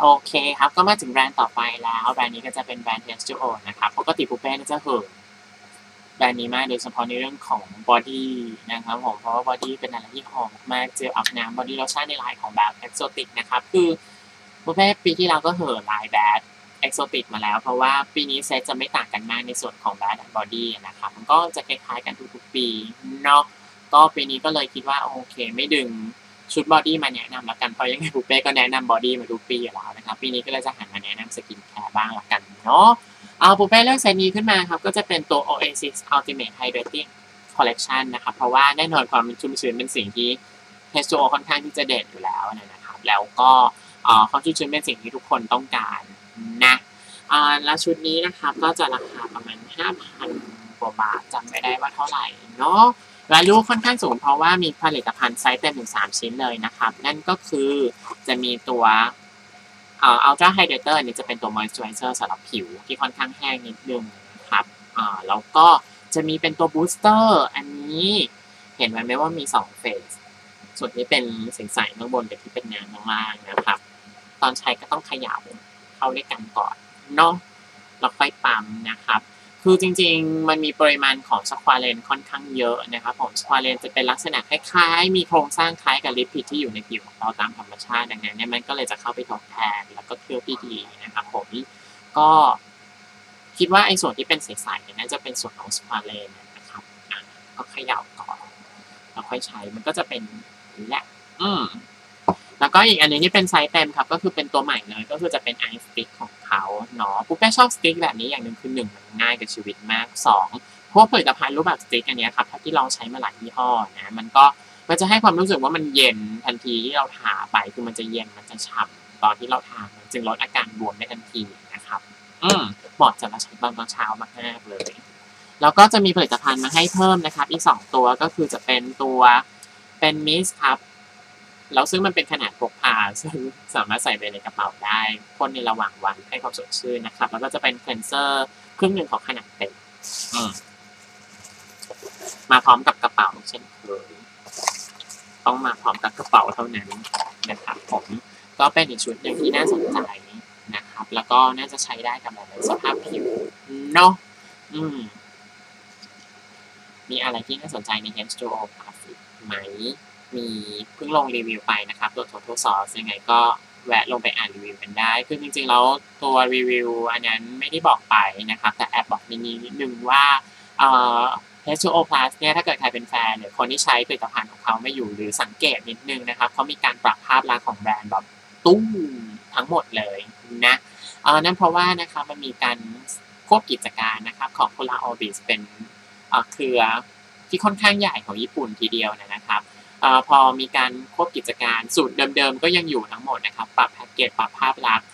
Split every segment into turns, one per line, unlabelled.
โอเคครับ ก็มาถึงแบรนด์ต่อไปแล้ว แบรนด์นี้ก็จะเป็นแบรนด์ H2O นะครับ ปกติปูเป้นี่จะเหินแบรนด์นี้มากโดยเฉพาะในเรื่องของ body นะครับผม เพราะว่า body เป็นอะไรที่หอมมากเจลอาบน้ำ body lotion ในไลน์ของแบบ exotic นะครับ คือปูเป้ปีที่แล้วก็เหินไลน์แบรนด์ exotic มาแล้ว เพราะว่าปีนี้เซตจะไม่ต่างกันมากในส่วนของแบรนด์ body นะครับ มันก็จะคล้ายๆกันทุกๆปีเนาะ ก็ปีนี้ก็เลยคิดว่าโอเค ไม่ดึง ชุด body มาแนะนำละกันเพราะยังไงปูเป้ก็แนะนำ body มาทุกปีอยู่แล้วนะครับปีนี้ก็เลยจะหันมาแนะนำ skincare บ้างละกันเนาะเอาปูเป้เลือกเซตนี้ขึ้นมาครับก็จะเป็นตัว Oasis Ultimate Hydrating Collection นะครับเพราะว่าแน่นอนความชุ่มชื้นเป็นสิ่งที่ H2O ค่อนข้างที่จะเด่นอยู่แล้วนะครับ แล้วก็ความชุ่มชื้นเป็นสิ่งที่ทุกคนต้องการนะแล้วชุดนี้นะครับก็จะราคาประมาณ 5,000กว่าบาทจำไม่ได้ว่าเท่าไหร่เนาะ value ค่อนข้างสูงเพราะว่ามีผลิตภัณฑ์ไซส์เต็มถึง 3 ชิ้นเลยนะครับ นั่นก็คือจะมีตัวเอ่อ ultra hydrator นี่จะเป็นตัว moisturizer สำหรับผิวที่ค่อนข้างแห้งนิดนึงนะครับอ่าแล้วก็จะมีเป็นตัว booster อันนี้เห็นไหมว่ามี 2 เฟส ส่วนที่เป็นสีใสข้างบนกับที่เป็นน้ำข้างล่างนะครับ ตอนใช้ก็ต้องขย่าเข้าด้วยกันก่อนเนาะแล้วค่อยปั๊มนะครับ คือจริงๆ มันมีปริมาณของ squalane ค่อนข้างเยอะนะครับผม squalane จะเป็นลักษณะคล้ายๆ มีโครงสร้างคล้ายกับ lipid ที่อยู่ในผิวของเราตามธรรมชาติดังนั้นเนี่ยมันก็เลยจะเข้าไปทดแทนแล้วก็เคลือบที่ดีนะครับผมก็คิดว่าไอ้ส่วนที่เป็นใสๆเนี่ยน่าจะเป็นส่วนของ squalane นะครับก็เขย่าก่อนแล้วค่อยใช้มันก็จะเป็นและอืม แล้วก็อีกอันนึงที่เป็นไซส์เต็มครับ ก็คือเป็นตัวใหม่เลยก็คือจะเป็น eye stick ของเขาเนาะปุ๊กแป้ชอบสติ๊กแบบนี้อย่างหนึ่งคือหนึ่งมันง่ายกับชีวิตมากสองพวกผลิตภัณฑ์รูปแบบสติ๊กอันนี้ครับถ้าที่ลองใช้มาหลายยี่ห้อนะมันก็มันจะให้ความรู้สึกว่ามันเย็นทันทีที่เราทาไปคือมันจะเย็นมันจะฉ่ำตอนที่เราทามันจึงลดอาการบวมได้ทันทีนะครับ อืมเหมาะสำหรับใช้ตอนตอนเช้ามากๆเลยแล้วก็จะมีผลิตภัณฑ์มาให้เพิ่มนะครับ อีกสองตัวก็คือจะเป็นตัวเป็นมิสครับ แล้วซึ่งมันเป็นขนาดพกพาซึ่งสามารถใส่ไปในกระเป๋าได้พ่นในระหว่างวันให้ความสดชื่นนะครับ แล้วก็จะเป็นเคลนเซอร์ครึ่งหนึ่งของขนาดเต็มมาพร้อมกับกระเป๋าเช่นเคยต้องมาพร้อมกับกระเป๋าเท่านั้นนะครับผมก็เป็นอีกชุดหนึ่งที่น่าสนใจนะครับ แล้วก็น่าจะใช้ได้กับหลายสภาพผิวเนาะอืม มีอะไรที่น่าสนใจใน H2O Plus ไหม มีเพิ่งลงรีวิวไปนะครับตัว Total Source ยังไงก็แวะลงไปอ่านรีวิวกันได้ คือจริงๆแล้วตัวรีวิวอันนั้นไม่ได้บอกไปนะครับ แต่แอบบอกนิดนึงว่าเอ่อ H2O Plus เนี่ยถ้าเกิดใครเป็นแฟนหรือคนที่ใช้ผลิตภัณฑ์ของเขาไม่อยู่หรือสังเกตนิดนึงนะครับเขามีการปรับภาพลักษณ์ของแบรนด์แบบตุ้มทั้งหมดเลยนะเออนั่นเพราะว่านะครับมันมีการควบกิจการนะครับของ Polar Orbis เป็นเครือที่ค่อนข้างใหญ่ของญี่ปุ่นทีเดียวนะครับ อพอมีการควบกิจการสูตรเดิมๆ ก็ยังอยู่ทั้งหมดนะครับ ปรับแพ็กเกจปรับภาพลักษณ์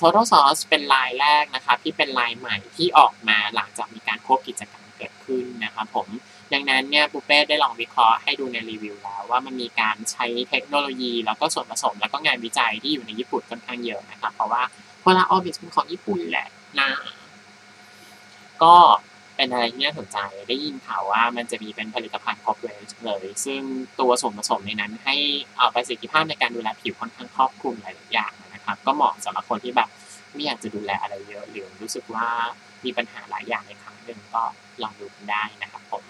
Total Source เป็นลายแรกนะครับ ที่เป็นลายใหม่ที่ออกมาหลังจากมีการควบกิจการเกิดขึ้นนะครับผมดังนั้นเนี่ยปูเป้ได้ลองวิเคราะห์ให้ดูในรีวิวแล้วว่ามันมีการใช้เทคโนโลยี แล้วก็ส่วนผสม แล้วก็งานวิจัยที่อยู่ในญี่ปุ่นค่อนข้างเยอะนะครับ เพราะว่าพลาออบิสเป็นของญี่ปุ่นแหละนะก็เป็นอะไรที่น่าสนใจได้ยินข่าวว่ามันจะมีเป็นผลิตภัณฑ์ครบเลย เลยซึ่งตัวส่วนผสมในนั้นให้ประสิทธิภาพในการดูแลผิวค่อนข้างครอบคลุมหลายๆอย่างนะครับ ก็เหมาะสำหรับคนที่แบบไม่อยากจะดูแลอะไรเยอะ หรือรู้สึกว่ามีปัญหาหลายอย่างในครั้งหนึ่งก็ลองดูกันได้นะครับผม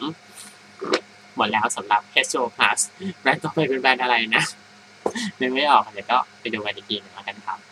หมดแล้วสำหรับ h e s o Plus แบรนด์ต่อไปเป็นแบรนด์อะไรนะนึกไม่ออกเดี๋ยวก็ไปดูกันอีกทีหนึ่งแล้วกันครับ